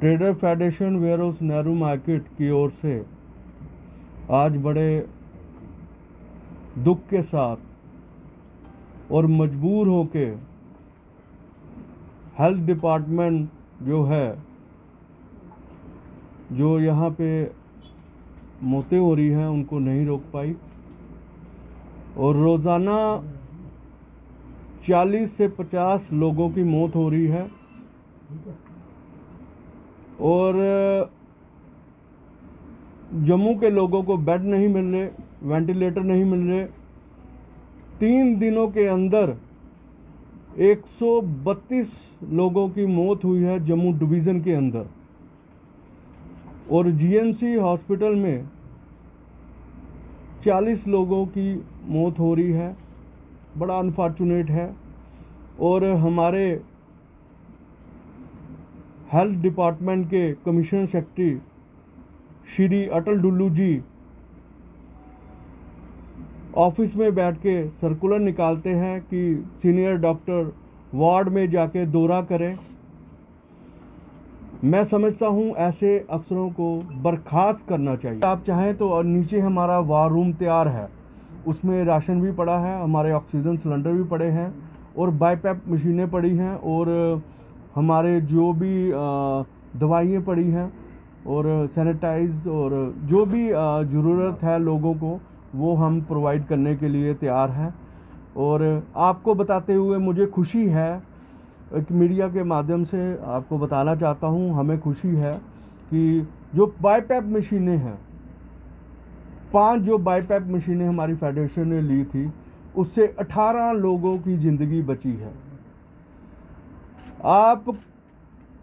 Trader federation warehouse Nehru market की ओर से आज बड़े दुख के साथ और मजबूर होके हेल्थ डिपार्टमेंट जो है, जो यहाँ पे मौतें हो रही हैं, उनको नहीं रोक पाई। और रोज़ाना 40 से 50 लोगों की मौत हो रही है। और, जम्मू के लोगों को बेड नहीं मिल रहे, वेंटिलेटर नहीं मिल रहे। तीन दिनों के अंदर 132 लोगों की मौत हुई है जम्मू डिवीज़न के अंदर। और जीएमसी हॉस्पिटल में 40 लोगों की मौत हो रही है, बड़ा अनफॉर्चुनेट है। और हमारे हेल्थ डिपार्टमेंट के commissioner secretary Shri Atal Dulloo ji office में बैठ के सर्कुलर निकालते हैं कि सीनियर डॉक्टर वार्ड में जाके दौरा करें। मैं समझता हूँ ऐसे अफसरों को बर्खास्त करना चाहिए। आप चाहें तो नीचे हमारा वार रूम तैयार है। उसमें राशन भी पड़ा है, हमारे ऑक्सीजन सिलेंडर भी पड़े हैं और बाईपैप मशीनें पड़ी हैं और हमारे जो भी दवाइयाँ पड़ी हैं और सैनिटाइज और जो भी ज़रूरत है लोगों को, वो हम प्रोवाइड करने के लिए तैयार हैं। और आपको बताते हुए मुझे खुशी है, एक मीडिया के माध्यम से आपको बताना चाहता हूँ, हमें खुशी है कि जो बाईपैप मशीनें हैं, पाँच जो बाईपैप मशीनें हमारी फेडरेशन ने ली थी, उससे 18 लोगों की ज़िंदगी बची है। आप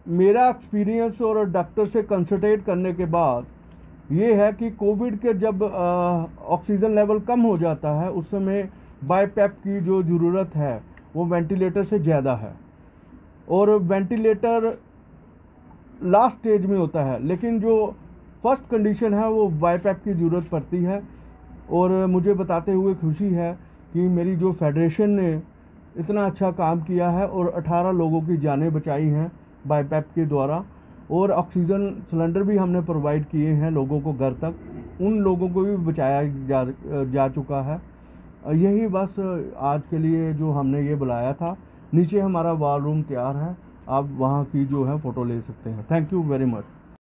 मेरा एक्सपीरियंस और डॉक्टर से कंसल्टेट करने के बाद, ये है कि कोविड के जब ऑक्सीजन लेवल कम हो जाता है, उस समय बाईपैप की जो ज़रूरत है, वो वेंटिलेटर से ज़्यादा है। और वेंटिलेटर लास्ट स्टेज में होता है, लेकिन जो फ़र्स्ट कंडीशन है, वो बाईपैप की ज़रूरत पड़ती है। और मुझे बताते हुए खुशी है कि मेरी जो फेडरेशन ने इतना अच्छा काम किया है और 18 लोगों की जानें बचाई हैं बाईपैप के द्वारा। और ऑक्सीजन सिलेंडर भी हमने प्रोवाइड किए हैं लोगों को घर तक। उन लोगों को भी बचाया जा जा चुका है। यही बस आज के लिए जो हमने ये बुलाया था। नीचे हमारा वार रूम तैयार है। आप वहाँ की जो है फ़ोटो ले सकते हैं। Thank you very much.